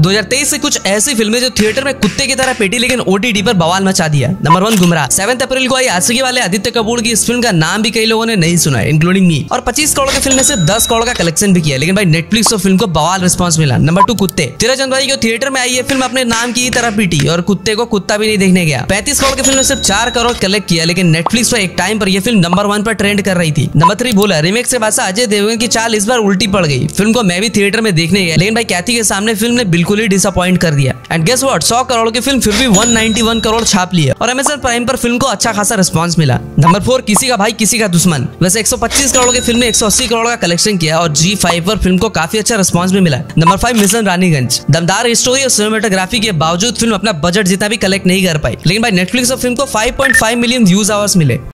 2023 से कुछ ऐसी फ़िल्में जो थिएटर में कुत्ते की तरह पेटी, लेकिन ओटीटी पर बवाल मचा दिया नंबर वन गुमराह। सेवन अप्रैल को आई आशिकी वाले आदित्य कपूर की इस फ़िल्म का नाम भी कई लोगों ने नहीं सुना इंक्लूडिंग मी और 25 करोड़ की फ़िल्म में से 10 करोड़ का कलेक्शन भी किया लेकिन भाई नेटफ्लिक्स और फ़िल्म को बवाल रिस्पॉन्स मिला। नंबर टू कुत्ते। तेरह जनवरी को थिएटर में आई ये फ़िल्म अपने नाम की तरह पीटी, और कुत्ते को कुत्ता भी नहीं देखने गया। पैंतीस करोड़ की फ़िल्म में सिर्फ़ चार करोड़ कलेक्ट किया, लेकिन नेटफ्लिक्स पर एक टाइम पर यह फ़िल्म नंबर वन पर ट्रेंड कर रही थी। नंबर थ्री बोला रिमेक से बासा अजय देवगन की चाल इस बार उल्टी पड़ गई। फ़िल्म को मैं भी थिएटर में देखने गया, लेकिन भाई कैथी के सामने फ़िल्म ने बिल्कुल ही डिसअपॉइंट कर दिया। एंड गेस व्हाट 100 करोड़ की फ़िल्म फिर भी 191 करोड़ छाप ली है और अमेजन प्राइम पर फ़िल्म को अच्छा खासा रिस्पॉन्स मिला। नंबर फोर किसी का भाई, किसी का दुश्मन। वैसे 125 करोड़ की फ़िल्म ने 180 करोड़ का कलेक्शन किया और जी फाइव पर फ़िल्म को काफ़ी अच्छा रिस्पॉन्स भी मिला। नंबर फाइव मिशन रानीगंज दमदार स्टोरी और सिनेमाटोग्राफी के बावजूद फ़िल्म अपना बजट जितना भी कलेक्ट नहीं कर पाई। लेकिन भाई नेटफ्लिक्स और फ़िल्म को 5.5 मिलियन व्यूज़ आवर्स मिले।